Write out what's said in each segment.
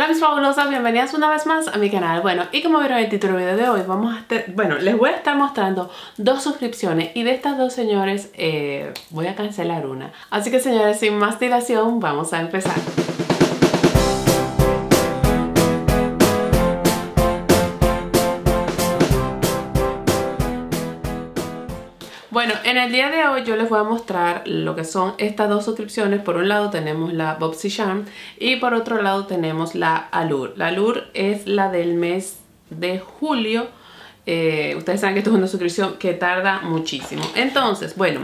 Hola mis fabulosas, bienvenidas una vez más a mi canal. Bueno, y como vieron el título del video de hoy vamos a estar, bueno, les voy a estar mostrando dos suscripciones Y de estas dos señores eh, voy a cancelar una. Así que señores, sin más dilación, vamos a empezar Bueno, en el día de hoy yo les voy a mostrar lo que son estas dos suscripciones. Por un lado tenemos la Bobsy Charm y por otro lado tenemos la Allure. La Allure es la del mes de julio. Eh, ustedes saben que esto es una suscripción que tarda muchísimo. Entonces, bueno,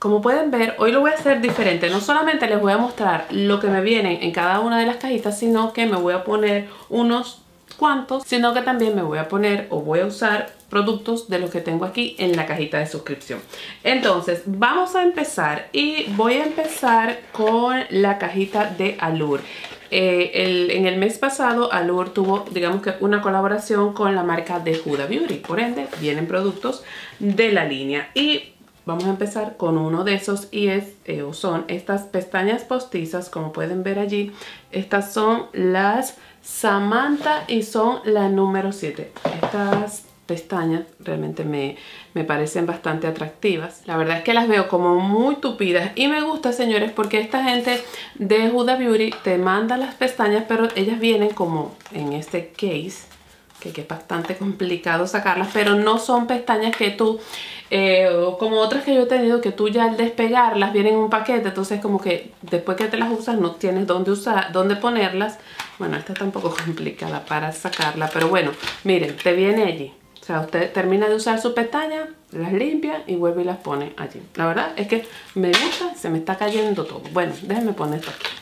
como pueden ver, hoy lo voy a hacer diferente. No solamente les voy a mostrar lo que me viene en cada una de las cajitas, sino que me voy a poner unos cuantos, sino que también me voy a poner o voy a usar productos de los que tengo aquí en la cajita de suscripción. Entonces, vamos a empezar y voy a empezar con la cajita de Allure. Eh, en el mes pasado Allure tuvo, digamos que una colaboración con la marca de Huda Beauty. Por ende, vienen productos de la línea. Y vamos a empezar con uno de esos y es, eh, son estas pestañas postizas, como pueden ver allí. Estas son las Samantha y son la número 7. Estas pestañas realmente me, me, parecen bastante atractivas. La verdad es que las veo como muy tupidas y me gusta, señores, porque esta gente de Huda Beauty te manda las pestañas, pero ellas vienen como en este case, que, es bastante complicado sacarlas, pero no son pestañas que tú eh, como otras que yo he tenido que tú ya al despegarlas vienen en un paquete, entonces como que después que te las usas no tienes dónde usar, dónde ponerlas. Bueno, esta está un poco complicada para sacarla, pero bueno, miren, te viene allí. O sea, usted termina de usar su pestaña, las limpia y vuelve y las pone allí. La verdad es que me gusta, se me está cayendo todo. Bueno, déjenme poner esto aquí.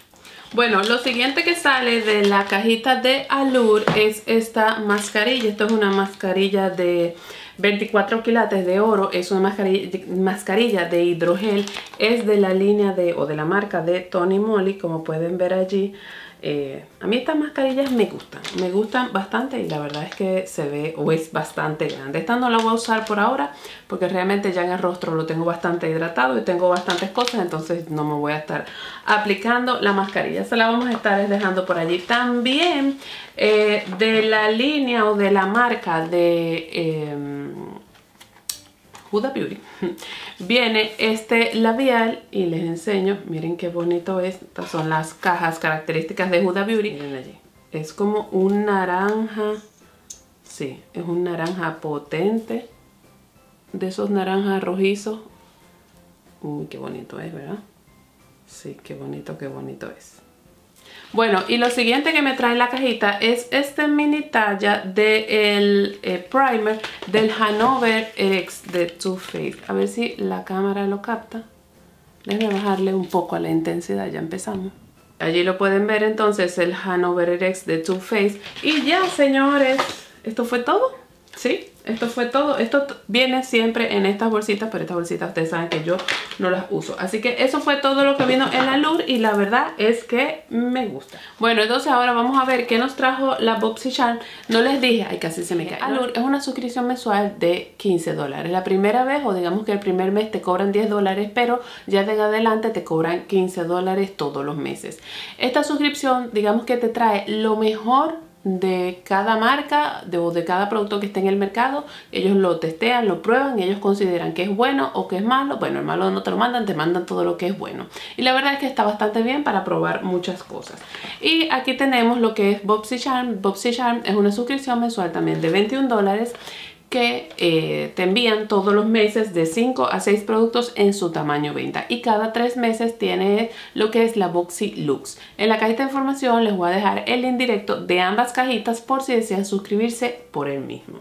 Bueno, lo siguiente que sale de la cajita de Allure es esta mascarilla. Esto es una mascarilla de 24 quilates de oro es una mascarilla, de hidrogel, es de la línea de o de la marca de Tony Moly, como pueden ver allí. Eh, a mí estas mascarillas me gustan, me gustan bastante y la verdad es que se ve o es bastante grande. Esta no la voy a usar por ahora porque realmente ya en el rostro lo tengo bastante hidratado y tengo bastantes cosas, entonces no me voy a estar aplicando la mascarilla. Se la vamos a estar dejando por allí. También eh, de la línea o de la marca de... Eh, Huda Beauty viene este labial y les enseño, miren qué bonito es, estas son las cajas características de Huda Beauty, miren allí, es como un naranja, sí, es un naranja potente, de esos naranjas rojizos, uy qué bonito es, ¿verdad? Sí, qué bonito, qué bonito es. Bueno, y lo siguiente que me trae la cajita es este mini talla del eh, primer del Hanover X de Too Faced. A ver si la cámara lo capta. Déjenme bajarle un poco a la intensidad, ya empezamos. Allí lo pueden ver entonces el Hanover X de Too Faced. Y ya, señores, esto fue todo. ¿Sí? Esto fue todo. Esto viene siempre en estas bolsitas, pero estas bolsitas ustedes saben que yo no las uso. Así que eso fue todo lo que vino en la Lure y la verdad es que me gusta. Bueno, entonces ahora vamos a ver qué nos trajo la Bobsy Charm. No les dije, ay casi se me cae. Allure es una suscripción mensual de 15 dólares. La primera vez o digamos que el primer mes te cobran 10 dólares, pero ya de adelante te cobran 15 dólares todos los meses. Esta suscripción digamos que te trae lo mejor de cada marca de, o de cada producto que esté en el mercado. Ellos lo testean, lo prueban y ellos consideran que es bueno o que es malo. Bueno, el malo no te lo mandan, te mandan todo lo que es bueno. Y la verdad es que está bastante bien para probar muchas cosas. Y aquí tenemos lo que es Bobsy Charm. Bobsy Charm es una suscripción mensual también de 21 dólares que eh, te envían todos los meses de 5 a 6 productos en su tamaño venta y cada 3 meses tiene lo que es la Boxy Lux. En la cajita de información les voy a dejar el indirecto de ambas cajitas por si desean suscribirse por el mismo.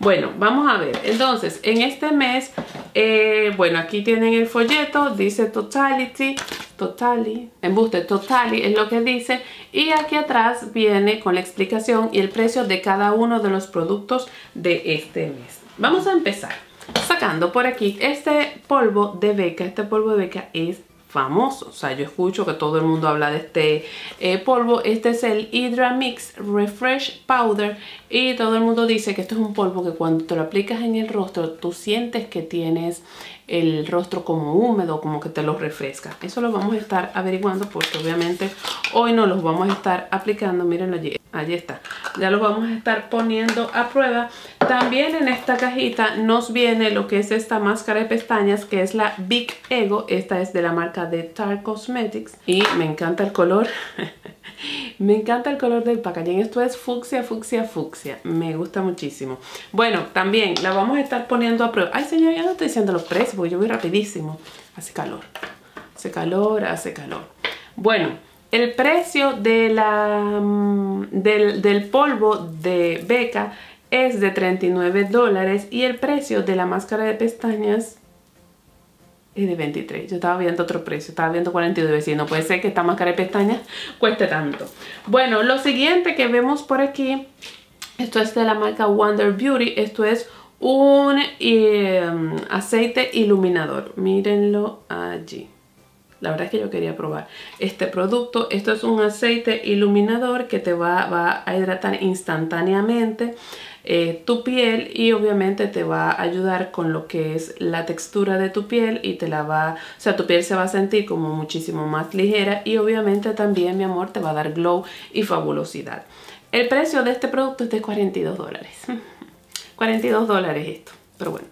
Bueno, vamos a ver. Entonces, en este mes, eh, bueno, aquí tienen el folleto, dice Totality, Totally, embuste Totally es lo que dice y aquí atrás viene con la explicación y el precio de cada uno de los productos de este Vamos a empezar sacando por aquí este polvo de beca, este polvo de beca es famoso. O sea, yo escucho que todo el mundo habla de este eh, polvo. Este es el Hydra Mix Refresh Powder. Y todo el mundo dice que esto es un polvo que cuando te lo aplicas en el rostro, tú sientes que tienes el rostro como húmedo, como que te lo refresca. Eso lo vamos a estar averiguando porque obviamente hoy no los vamos a estar aplicando. Miren allí, allí está. Ya los vamos a estar poniendo a prueba. También en esta cajita nos viene lo que es esta máscara de pestañas que es la Big Ego. Esta es de la marca de Tarte Cosmetics y me encanta el color. Me encanta el color del packaging. Esto es fucsia, fucsia, fucsia. Me gusta muchísimo. Bueno, también la vamos a estar poniendo a prueba. Ay, señor, ya no estoy diciendo los precios porque yo voy rapidísimo. Hace calor. Hace calor, hace calor. Bueno, el precio de la, mm, del, del polvo de Beca es de 39 dólares y el precio de la máscara de pestañas de 23. Yo estaba viendo otro precio, estaba viendo 42 y no puede ser que esta máscara de pestañas cueste tanto. Bueno, lo siguiente que vemos por aquí, esto es de la marca Wonder Beauty, esto es un em, aceite iluminador. Mírenlo allí. La verdad es que yo quería probar este producto. Esto es un aceite iluminador que te va, va a hidratar instantáneamente. Eh, tu piel y obviamente te va a ayudar con lo que es la textura de tu piel y te la va, o sea, tu piel se va a sentir como muchísimo más ligera y obviamente también, mi amor, te va a dar glow y fabulosidad. El precio de este producto es de 42 dólares. 42 dólares esto, pero bueno.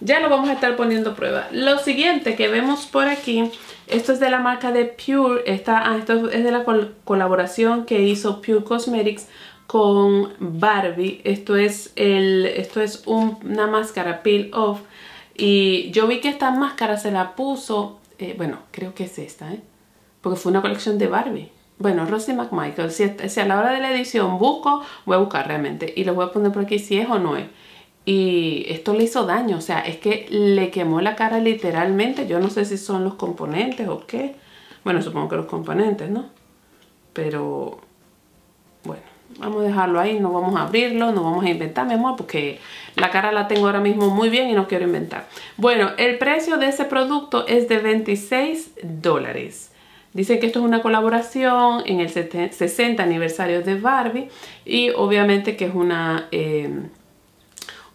Ya lo vamos a estar poniendo a prueba. Lo siguiente que vemos por aquí, esto es de la marca de Pure, esta, ah, esto es de la colaboración que hizo Pure Cosmetics con Barbie. Esto es, el, esto es una máscara peel off. Y yo vi que esta máscara se la puso, eh, bueno, creo que es esta, ¿eh? Porque fue una colección de Barbie. Bueno, Rosie McMichael, si, si, a la hora de la edición busco, voy a buscar realmente. Y lo voy a poner por aquí si es o no es. Y esto le hizo daño, o sea, es que le quemó la cara literalmente. Yo no sé si son los componentes o qué. Bueno, supongo que los componentes, ¿no? Pero, bueno. Vamos a dejarlo ahí, no vamos a abrirlo, no vamos a inventar, mi amor, porque la cara la tengo ahora mismo muy bien y no quiero inventar. Bueno, el precio de ese producto es de 26 dólares. Dice que esto es una colaboración en el 60 aniversario de Barbie y obviamente que es una, em,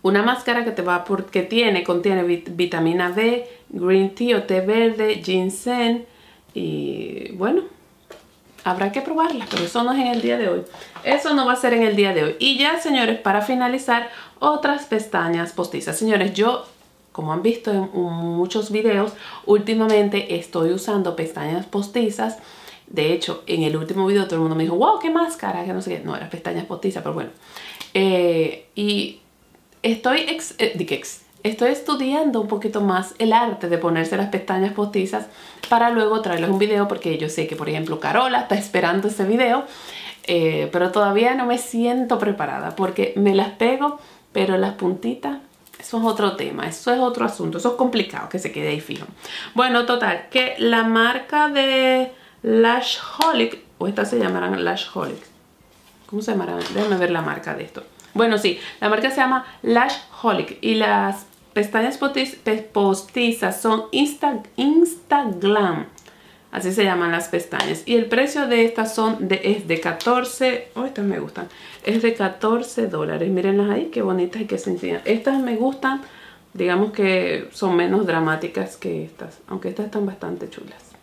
una máscara que te va porque tiene, contiene vitamina B, green tea o té verde, ginseng y bueno, habrá que probarla, pero eso no es en el día de hoy. Eso no va a ser en el día de hoy. Y ya, señores, para finalizar, otras pestañas postizas. Señores, yo, como han visto en muchos videos, últimamente estoy usando pestañas postizas. De hecho, en el último video todo el mundo me dijo, wow, qué máscara, que no sé qué. No, eran pestañas postizas, pero bueno. Eh, y estoy, eh, ex, estoy estudiando un poquito más el arte de ponerse las pestañas postizas para luego traerles un video porque yo sé que por ejemplo Carola está esperando ese video eh, pero todavía no me siento preparada porque me las pego pero las puntitas eso es otro tema, eso es otro asunto, eso es complicado que se quede ahí fijo. Bueno, total, que la marca de Lashholic, o estas se llamarán Lashholic, ¿cómo se llamarán? Déjame ver la marca de esto. Bueno, sí, la marca se llama Lashholic y las pestañas postizas son Insta, Instagram. Así se llaman las pestañas. Y el precio de estas son de, es de 14. Oh, estas me gustan. Es de 14 dólares. Mírenlas ahí, qué bonitas y qué sencillas. Estas me gustan. Digamos que son menos dramáticas que estas. Aunque estas están bastante chulas.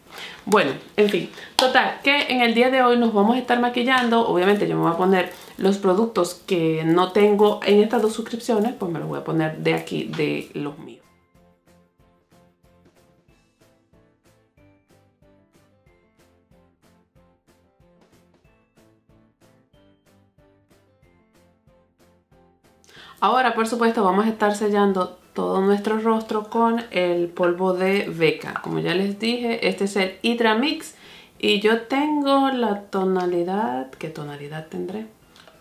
Bueno, en fin, total, que en el día de hoy nos vamos a estar maquillando. Obviamente yo me voy a poner los productos que no tengo en estas dos suscripciones, pues me los voy a poner de aquí, de los míos. Ahora, por supuesto, vamos a estar sellando todo nuestro rostro con el polvo de Beca. Como ya les dije, este es el Hydra Mix y yo tengo la tonalidad... ¿Qué tonalidad tendré?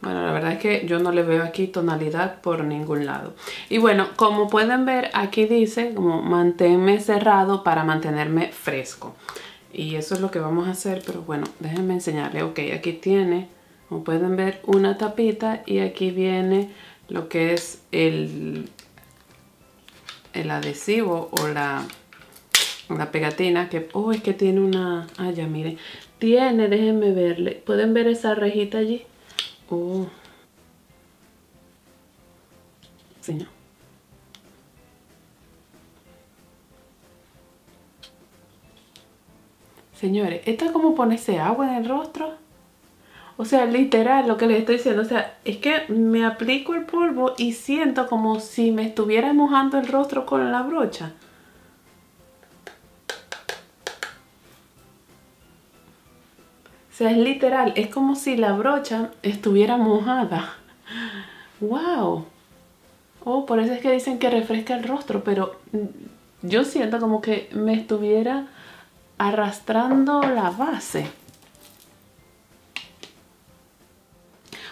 Bueno, la verdad es que yo no le veo aquí tonalidad por ningún lado. Y bueno, como pueden ver, aquí dice como manténme cerrado para mantenerme fresco. Y eso es lo que vamos a hacer, pero bueno, déjenme enseñarle. Ok, aquí tiene, como pueden ver, una tapita y aquí viene lo que es el el adhesivo o la la pegatina que, oh, es que tiene una, ah, ya miren, tiene, déjenme verle, ¿pueden ver esa rejita allí? Oh. Sí. Señores, esto es como ponerse agua en el rostro. O sea, literal lo que les estoy diciendo. O sea, es que me aplico el polvo y siento como si me estuviera mojando el rostro con la brocha. O sea, es literal. Es como si la brocha estuviera mojada. ¡Wow! Oh, por eso es que dicen que refresca el rostro. Pero yo siento como que me estuviera arrastrando la base.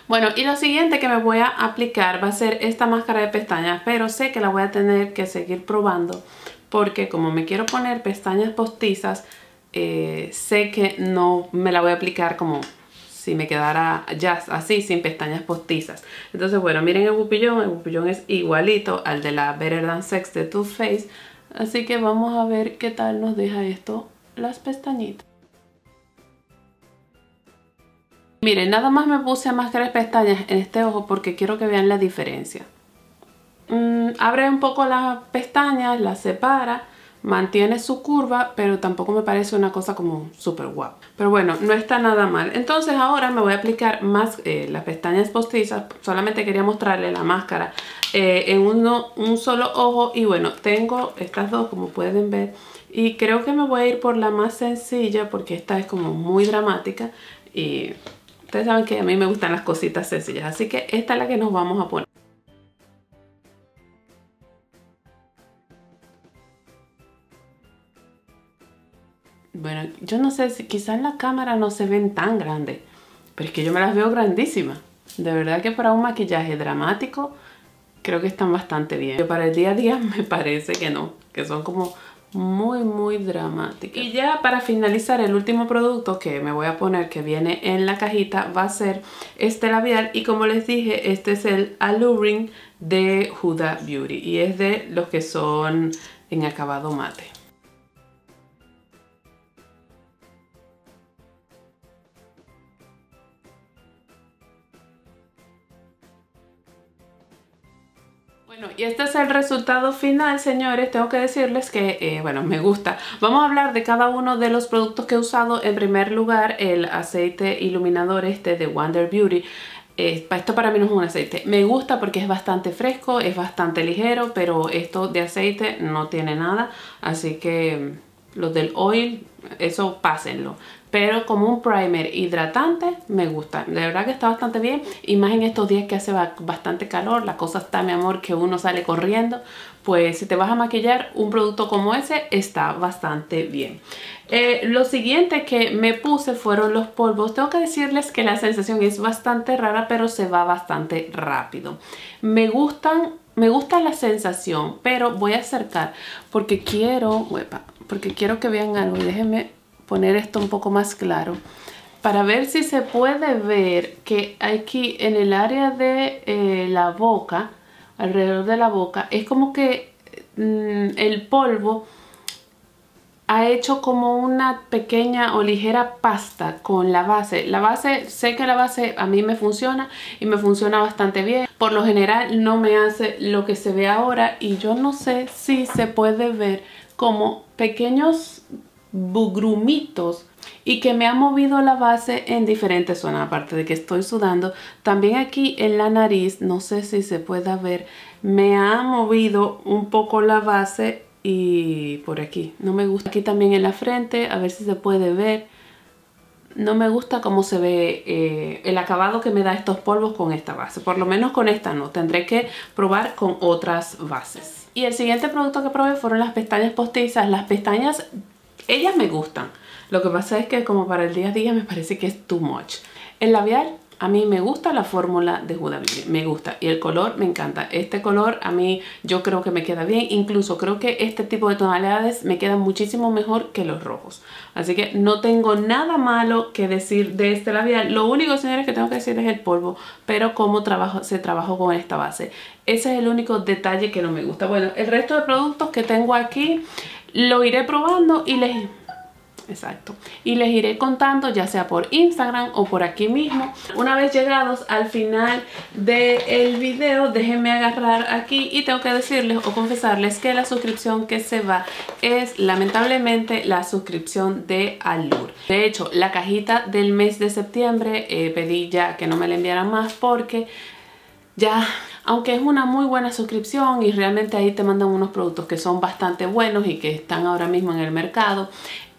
Bueno, y lo siguiente que me voy a aplicar va a ser esta máscara de pestañas, pero sé que la voy a tener que seguir probando porque como me quiero poner pestañas postizas, eh, sé que no me la voy a aplicar como si me quedara ya así, sin pestañas postizas. Entonces, bueno, miren el bupillón, el bupillón es igualito al de la Better Than Sex de Too Faced, así que vamos a ver qué tal nos deja esto las pestañitas. Miren, nada más me puse máscara de pestañas en este ojo porque quiero que vean la diferencia. Mm, abre un poco las pestañas, las separa, mantiene su curva, pero tampoco me parece una cosa como súper guapa. Pero bueno, no está nada mal. Entonces ahora me voy a aplicar más eh, las pestañas postizas. Solamente quería mostrarle la máscara eh, en uno, un solo ojo. Y bueno, tengo estas dos como pueden ver y creo que me voy a ir por la más sencilla porque esta es como muy dramática. Y ustedes saben que a mí me gustan las cositas sencillas. Así que esta es la que nos vamos a poner. Bueno, yo no sé si quizás en la cámara no se ven tan grandes. Pero es que yo me las veo grandísimas. De verdad que para un maquillaje dramático creo que están bastante bien. para el día a día me parece que no. Que son como muy muy dramática. Y ya para finalizar el último producto que me voy a poner que viene en la cajita va a ser este labial. Y como les dije este es el Alluring de Huda Beauty. Y es de los que son en acabado mate y este es el resultado final, señores. Tengo que decirles que, eh, bueno, me gusta. Vamos a hablar de cada uno de los productos que he usado. En primer lugar, el aceite iluminador este de Wonder Beauty. Eh, esto para mí no es un aceite. Me gusta porque es bastante fresco, es bastante ligero, pero esto de aceite no tiene nada. Así que mm, los del oil, eso pásenlo pero como un primer hidratante me gusta. De verdad que está bastante bien y más en estos días que hace bastante calor, la cosa está, mi amor, que uno sale corriendo, pues si te vas a maquillar, un producto como ese está bastante bien. Eh, lo siguiente que me puse fueron los polvos. Tengo que decirles que la sensación es bastante rara, pero se va bastante rápido. Me gustan, me gusta la sensación, pero voy a acercar porque quiero, porque quiero que vean algo y déjenme poner esto un poco más claro para ver si se puede ver que aquí en el área de eh, la boca, alrededor de la boca, es como que mm, el polvo ha hecho como una pequeña o ligera pasta con la base. La base, sé que la base a mí me funciona y me funciona bastante bien. Por lo general no me hace lo que se ve ahora y yo no sé si se puede ver como pequeños bugrumitos y que me ha movido la base en diferentes zonas, aparte de que estoy sudando. También aquí en la nariz, no sé si se pueda ver, me ha movido un poco la base y por aquí. No me gusta. Aquí también en la frente, a ver si se puede ver. No me gusta cómo se ve eh, el acabado que me da estos polvos con esta base. Por lo menos con esta no. Tendré que probar con otras bases. Y el siguiente producto que probé fueron las pestañas postizas. Las pestañas ellas me gustan. Lo que pasa es que como para el día a día me parece que es too much. El labial a mí me gusta la fórmula de Huda me gusta. Y el color me encanta. Este color a mí yo creo que me queda bien. Incluso creo que este tipo de tonalidades me quedan muchísimo mejor que los rojos. Así que no tengo nada malo que decir de este labial. Lo único, señores, que tengo que decir es el polvo. Pero cómo trabajo, se trabajó con esta base. Ese es el único detalle que no me gusta. Bueno, el resto de productos que tengo aquí lo iré probando y les Exacto. Y les iré contando ya sea por Instagram o por aquí mismo. Una vez llegados al final del video, déjenme agarrar aquí y tengo que decirles o confesarles que la suscripción que se va es lamentablemente la suscripción de Alur. De hecho, la cajita del mes de septiembre eh, pedí ya que no me la enviaran más porque ya aunque es una muy buena suscripción y realmente ahí te mandan unos productos que son bastante buenos y que están ahora mismo en el mercado,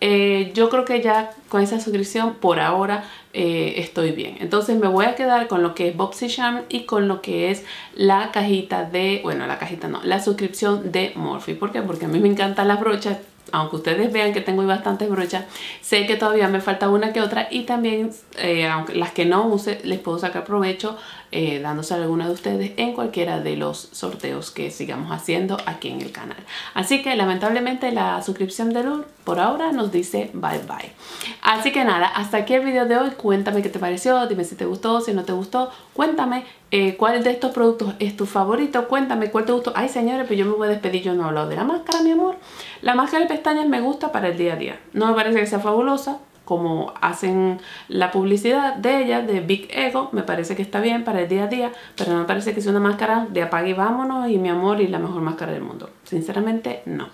eh, yo creo que ya con esa suscripción por ahora eh, estoy bien. Entonces me voy a quedar con lo que es Bobsy Charm y con lo que es la cajita de, bueno la cajita no, la suscripción de Morphe. ¿Por qué? Porque a mí me encantan las brochas, aunque ustedes vean que tengo bastantes brochas, sé que todavía me falta una que otra y también eh, aunque las que no use les puedo sacar provecho eh, dándose a alguna de ustedes en cualquiera de los sorteos que sigamos haciendo aquí en el canal. Así que lamentablemente la suscripción de Lur por ahora nos dice bye bye. Así que nada, hasta aquí el video de hoy. Cuéntame qué te pareció, dime si te gustó, si no te gustó. Cuéntame eh, cuál de estos productos es tu favorito. Cuéntame cuál te gustó. Ay señores, pues yo me voy a despedir, yo no hablo de la máscara, mi amor. La máscara de pestañas me gusta para el día a día. No me parece que sea fabulosa, como hacen la publicidad de ella, de Big Ego, me parece que está bien para el día a día, pero no me parece que sea una máscara de apague y vámonos y mi amor y la mejor máscara del mundo. Sinceramente, no.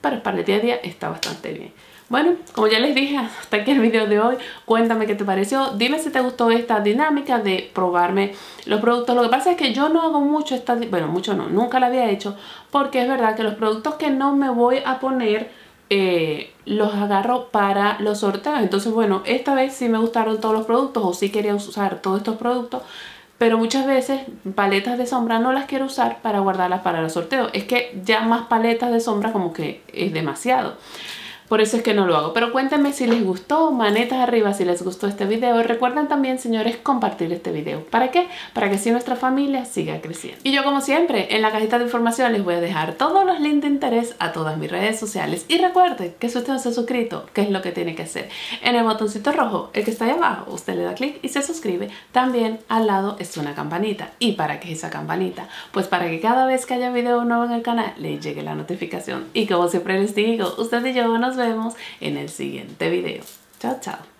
Pero para el día a día está bastante bien. Bueno, como ya les dije, hasta aquí el video de hoy. Cuéntame qué te pareció. Dime si te gustó esta dinámica de probarme los productos. Lo que pasa es que yo no hago mucho esta... Bueno, mucho no. Nunca la había hecho. Porque es verdad que los productos que no me voy a poner eh, los agarro para los sorteos. Entonces, bueno, esta vez sí me gustaron todos los productos o sí quería usar todos estos productos. Pero muchas veces paletas de sombra no las quiero usar para guardarlas para los sorteos. Es que ya más paletas de sombra como que es demasiado. Por eso es que no lo hago. Pero cuéntenme si les gustó, manetas arriba si les gustó este video. Recuerden también, señores, compartir este video. ¿Para qué? Para que así nuestra familia siga creciendo. Y yo, como siempre, en la cajita de información les voy a dejar todos los links de interés a todas mis redes sociales. Y recuerden que si usted no se ha suscrito, ¿qué es lo que tiene que hacer? En el botoncito rojo, el que está ahí abajo, usted le da clic y se suscribe. También al lado está una campanita. ¿Y para qué esa campanita? Pues para que cada vez que haya video nuevo en el canal, le llegue la notificación. Y como siempre les digo, usted y yo nos vemos en el siguiente video. Chao, chao.